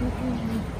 see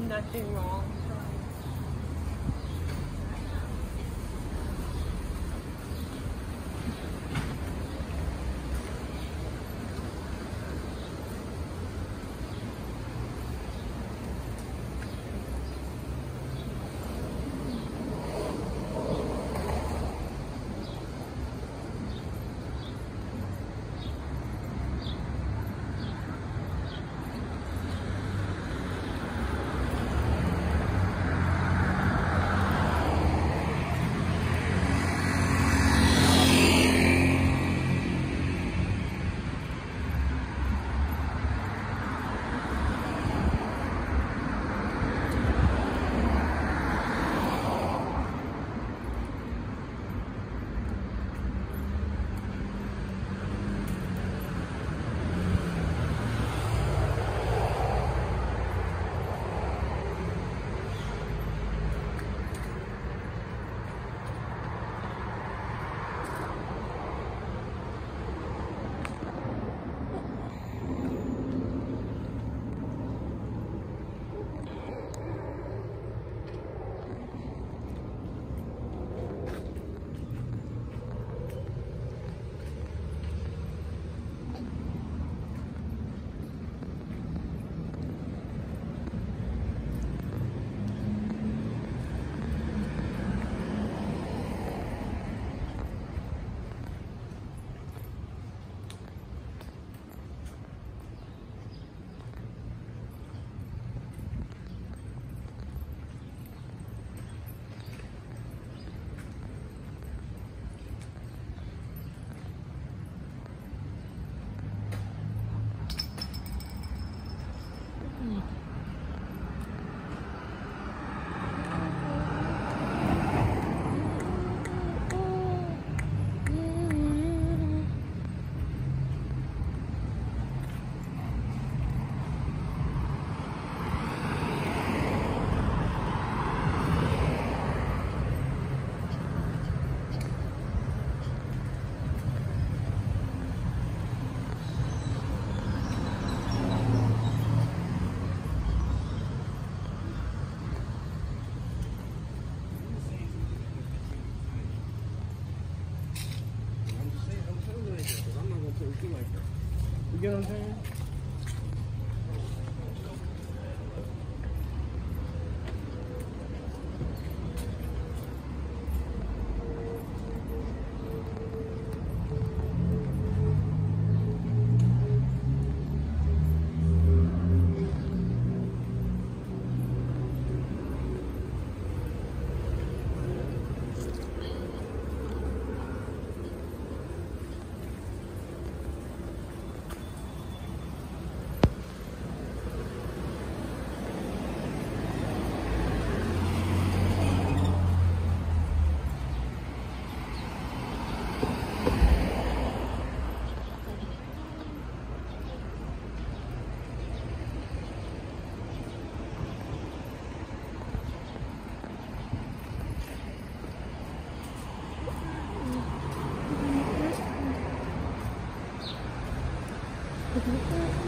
nothing wrong. I'm The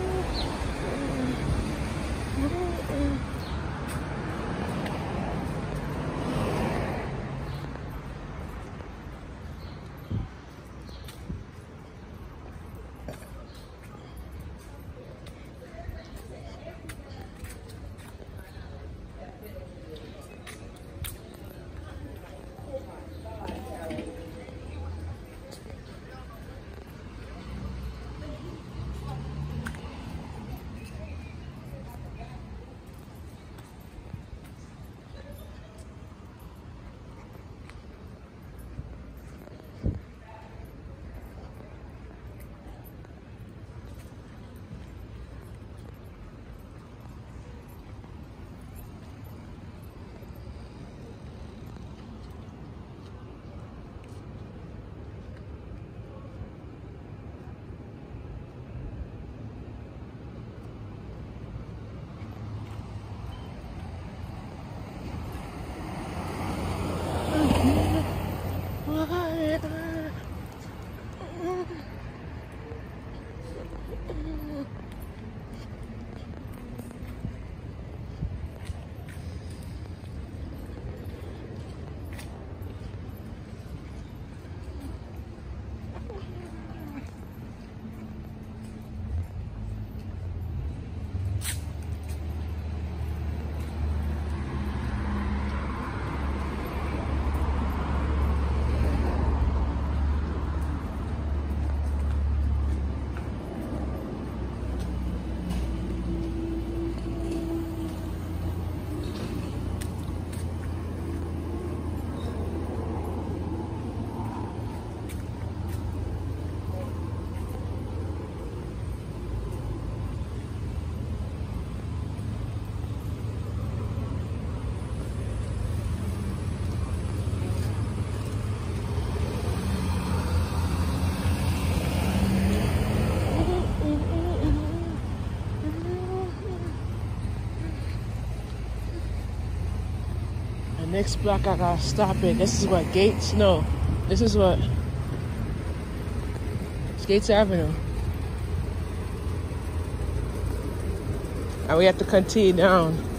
next block I gotta stop in. This is what Gates? No. This is what? It's Gates Avenue. And we have to continue down.